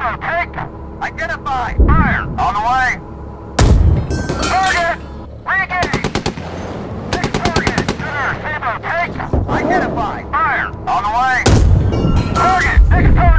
Bravo, take! Identify! Fire! On the way! Target! Regain! Six target! Shooter, Sabot, take! Identify! Fire! On the way! Target! Six target!